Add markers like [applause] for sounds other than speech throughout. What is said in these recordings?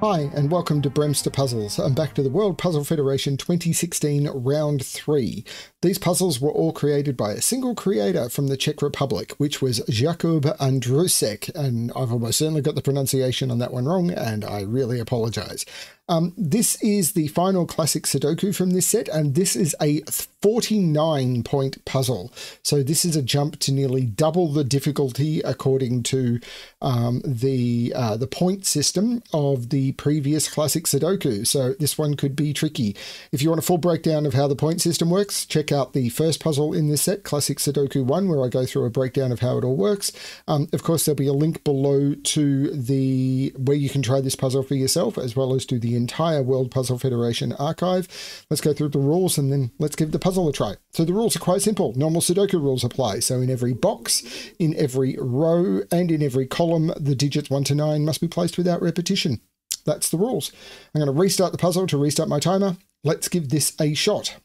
Hi, and welcome to Bremster Puzzles. I'm back to the World Puzzle Federation 2016 Round 3. These puzzles were all created by a single creator from the Czech Republic, which was Jakub Andrusek, and I've almost certainly got the pronunciation on that one wrong, and I really apologize. Um, this is the final classic Sudoku from this set, and this is a 49 point puzzle. So this is a jump to nearly double the difficulty according to um, the uh, the point system of the previous classic Sudoku. So this one could be tricky. If you want a full breakdown of how the point system works, check out the first puzzle in this set, Classic Sudoku 1, where I go through a breakdown of how it all works. Um, of course, there'll be a link below to the where you can try this puzzle for yourself, as well as to the entire World Puzzle Federation archive. Let's go through the rules and then let's give the puzzle a try. So the rules are quite simple. Normal Sudoku rules apply. So in every box, in every row, and in every column, the digits 1 to 9 must be placed without repetition. That's the rules. I'm going to restart the puzzle to restart my timer. Let's give this a shot.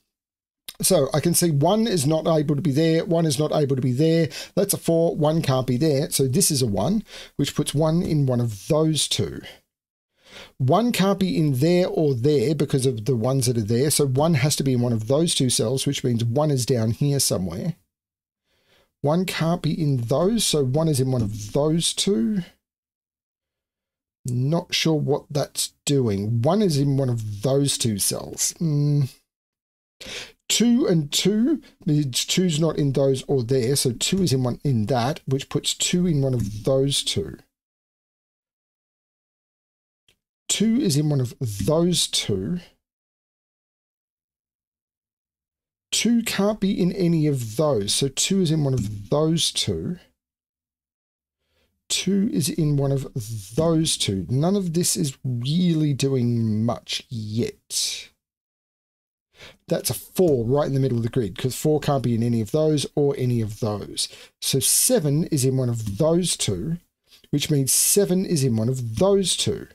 So I can see one is not able to be there, one is not able to be there. That's a four, one can't be there. So this is a one, which puts one in one of those two. One can't be in there or there because of the ones that are there. So one has to be in one of those two cells, which means one is down here somewhere. One can't be in those, so one is in one of those two. Not sure what that's doing. One is in one of those two cells. Mm. Two and two two's not in those or there, so two is in one in that, which puts two in one of those two. 2 is in one of those two. 2 can't be in any of those, so 2 is in one of those two. 2 is in one of those two. None of this is really doing much yet. That's a 4 right in the middle of the grid because 4 can't be in any of those or any of those. So 7 is in one of those two, which means 7 is in one of those two.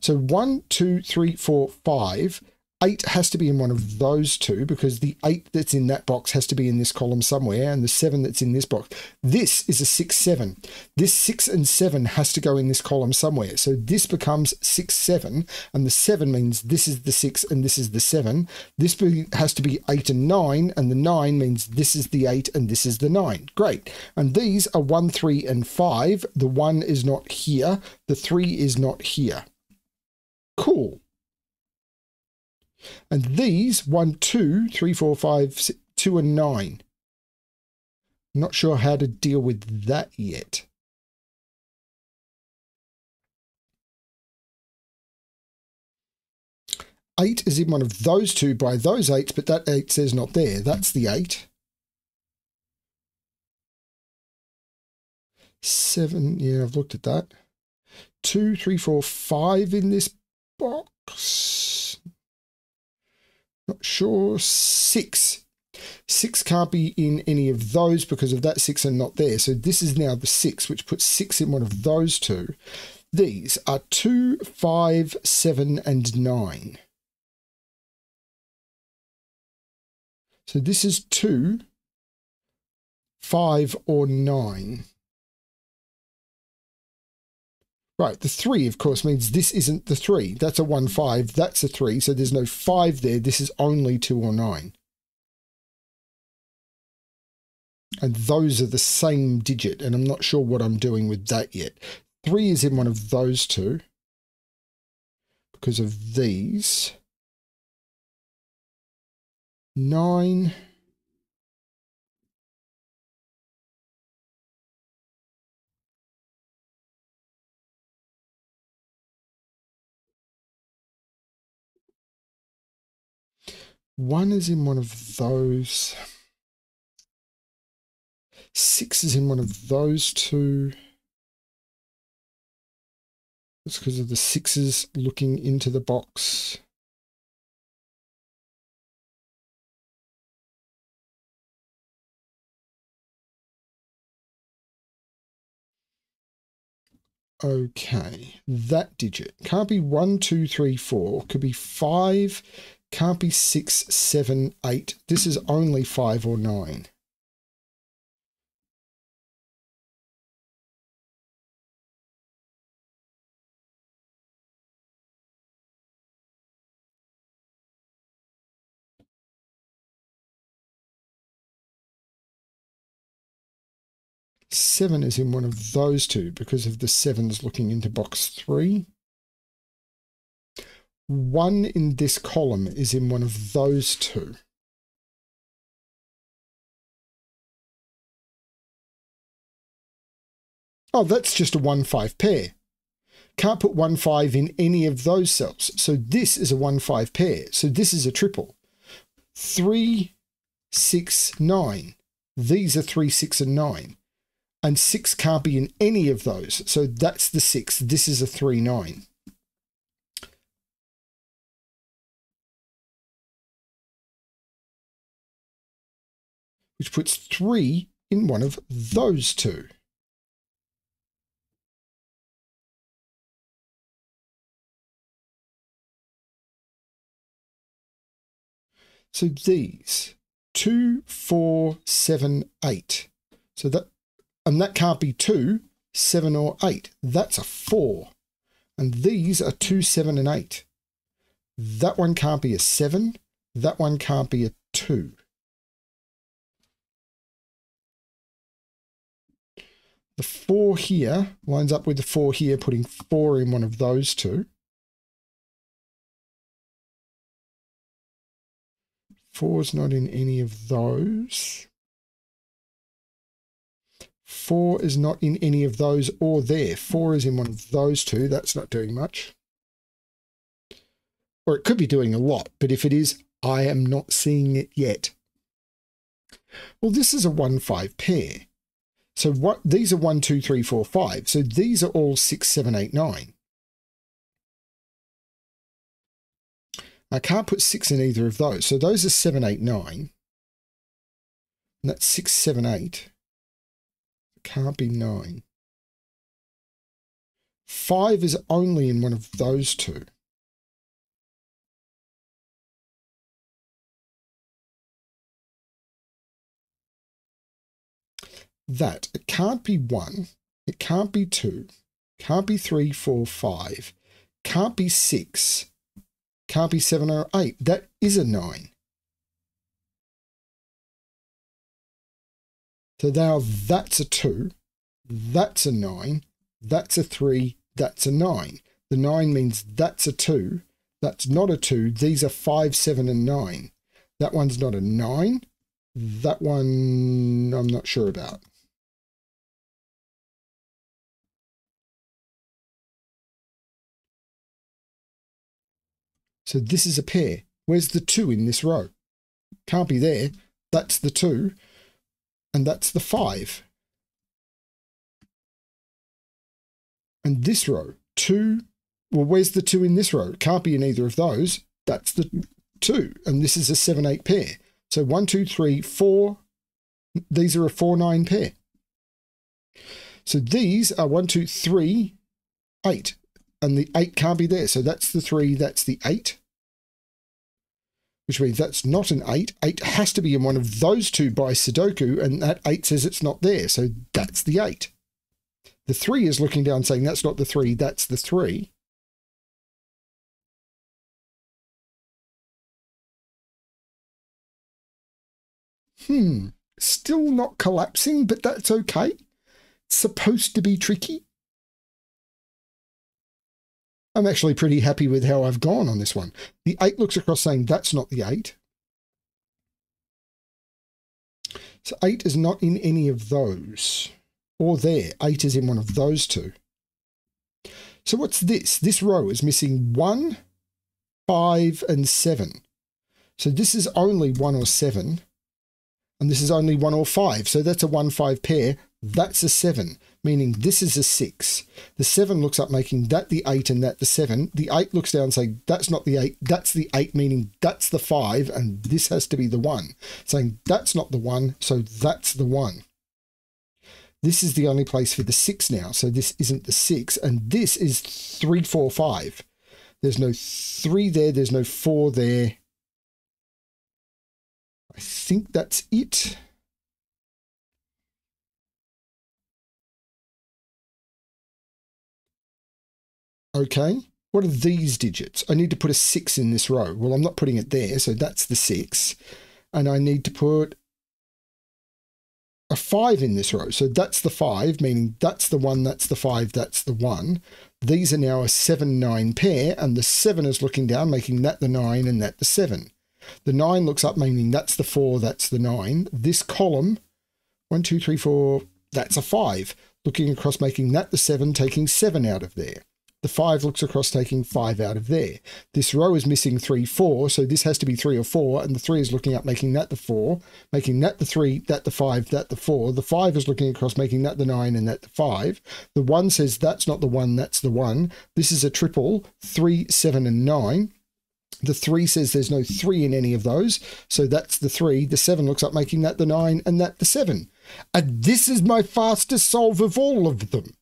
So one, two, three, four, five. Eight has to be in one of those two because the eight that's in that box has to be in this column somewhere, and the seven that's in this box. This is a six, seven. This six and seven has to go in this column somewhere. So this becomes six, seven, and the seven means this is the six and this is the seven. This has to be eight and nine, and the nine means this is the eight and this is the nine. Great. And these are one, three, and five. The one is not here, the three is not here. Cool. And these, one, two, three, four, five, six, two, and nine. Not sure how to deal with that yet. Eight is in one of those two by those eights, but that eight says not there. That's the eight. Seven, yeah, I've looked at that. Two, three, four, five in this box. Not sure. Six. Six can't be in any of those because of that six and not there. So this is now the six, which puts six in one of those two. These are two, five, seven, and nine. So this is two, five, or nine. Right, the 3, of course, means this isn't the 3. That's a 1, 5. That's a 3. So there's no 5 there. This is only 2 or 9. And those are the same digit, and I'm not sure what I'm doing with that yet. 3 is in one of those two because of these. 9 One is in one of those. Six is in one of those two. It's because of the sixes looking into the box. Okay, that digit can't be one, two, three, four. Could be five, can't be six, seven, eight. This is only five or nine. Seven is in one of those two because of the sevens looking into box three. 1 in this column is in one of those two. Oh, that's just a 1-5 pair. Can't put 1-5 in any of those cells. So this is a 1-5 pair. So this is a triple. 3, 6, 9. These are 3, 6, and 9. And 6 can't be in any of those. So that's the 6. This is a 3, 9. Which puts 3 in one of those two. So these two, four, seven, eight. So that, and that can't be two, seven, or eight. That's a four. And these are two, seven, and eight. That one can't be a seven. That one can't be a two. The four here lines up with the four here, putting four in one of those two. Four's not in any of those. Four is not in any of those or there. Four is in one of those two. That's not doing much. Or it could be doing a lot, but if it is, I am not seeing it yet. Well, this is a 1-5 pair. So what these are 1, 2, 3, 4, 5. So these are all 6, 7, 8, 9. I can't put 6 in either of those. So those are 7, 8, 9. And that's 6, 7, 8. It can't be 9. 5 is only in one of those two. That it can't be 1, it can't be 2, can't be three, four, five, can't be 6, can't be 7 or 8. That is a 9. So now that's a 2, that's a 9, that's a 3, that's a 9. The 9 means that's a 2, that's not a 2. These are 5, 7, and 9. That one's not a 9. That one I'm not sure about. So this is a pair. Where's the 2 in this row? Can't be there. That's the 2. And that's the 5. And this row, 2. Well, where's the 2 in this row? Can't be in either of those. That's the 2. And this is a 7 8 pair. So 1, 2, 3, 4. These are a 4 9 pair. So these are 1, 2, 3, 8 and the 8 can't be there. So that's the 3, that's the 8 which means that's not an 8. 8 has to be in one of those two by Sudoku, and that 8 says it's not there, so that's the 8. The 3 is looking down saying that's not the 3, that's the 3. Hmm, still not collapsing, but that's okay. It's supposed to be tricky. I'm actually pretty happy with how I've gone on this one. The 8 looks across saying that's not the 8. So 8 is not in any of those. Or there. 8 is in one of those two. So what's this? This row is missing 1, 5, and 7. So this is only 1 or 7. And this is only 1 or 5. So that's a 1-5 pair. That's a 7 meaning this is a 6. The 7 looks up making that the 8 and that the 7. The 8 looks down saying that's not the 8, that's the 8, meaning that's the 5, and this has to be the 1. Saying that's not the 1, so that's the 1. This is the only place for the 6 now, so this isn't the 6, and this is 3, 4, 5. There's no 3 there, there's no 4 there. I think that's it. Okay, what are these digits? I need to put a 6 in this row. Well, I'm not putting it there, so that's the 6. And I need to put a five in this row. So that's the five, meaning that's the one, that's the five, that's the one. These are now a seven, nine pair, and the seven is looking down, making that the nine and that the seven. The nine looks up, meaning that's the four, that's the nine. This column, one, two, three, four, that's a five. Looking across, making that the seven, taking seven out of there. The 5 looks across taking 5 out of there. This row is missing 3, 4, so this has to be 3 or 4, and the 3 is looking up, making that the 4, making that the 3, that the 5, that the 4. The 5 is looking across, making that the 9 and that the 5. The 1 says that's not the 1, that's the 1. This is a triple, 3, 7, and 9. The 3 says there's no 3 in any of those, so that's the 3. The 7 looks up, making that the 9 and that the 7. And this is my fastest solve of all of them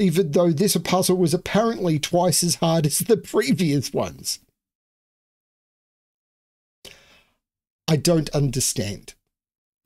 even though this puzzle was apparently twice as hard as the previous ones. I don't understand.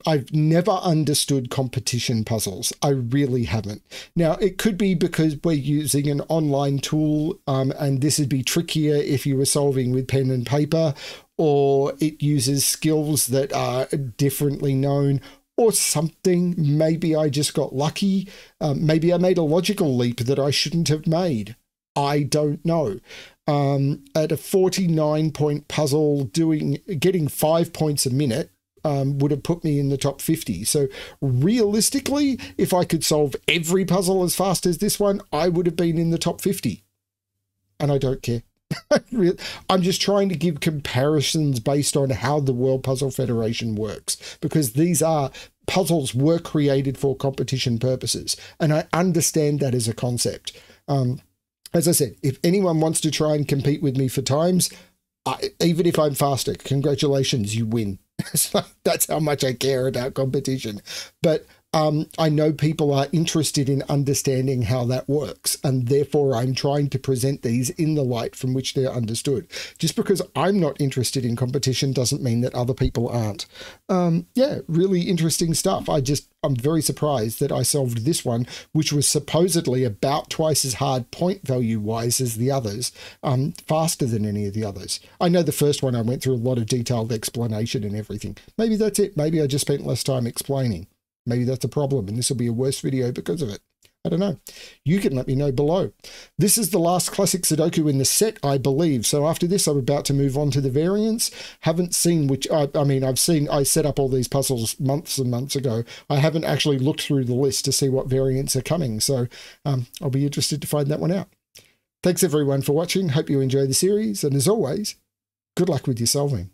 I've never understood competition puzzles. I really haven't. Now, it could be because we're using an online tool, um, and this would be trickier if you were solving with pen and paper, or it uses skills that are differently known, or something. Maybe I just got lucky. Um, maybe I made a logical leap that I shouldn't have made. I don't know. Um, at a 49 point puzzle, doing getting five points a minute um, would have put me in the top 50. So realistically, if I could solve every puzzle as fast as this one, I would have been in the top 50. And I don't care. [laughs] I'm just trying to give comparisons based on how the World Puzzle Federation works because these are puzzles were created for competition purposes, and I understand that as a concept. Um, as I said, if anyone wants to try and compete with me for times, I, even if I'm faster, congratulations, you win. [laughs] that's how much I care about competition. But um, I know people are interested in understanding how that works, and therefore I'm trying to present these in the light from which they're understood. Just because I'm not interested in competition doesn't mean that other people aren't. Um, yeah, really interesting stuff. I just, I'm very surprised that I solved this one, which was supposedly about twice as hard point value wise as the others, um, faster than any of the others. I know the first one I went through a lot of detailed explanation and everything. Maybe that's it. Maybe I just spent less time explaining. Maybe that's a problem and this will be a worse video because of it. I don't know. You can let me know below. This is the last classic Sudoku in the set, I believe. So after this, I'm about to move on to the variants. Haven't seen which, I, I, mean, I've seen, I set up all these puzzles months and months ago. I haven't actually looked through the list to see what variants are coming. So um, I'll be interested to find that one out. Thanks everyone for watching. Hope you enjoy the series. And as always, good luck with your solving.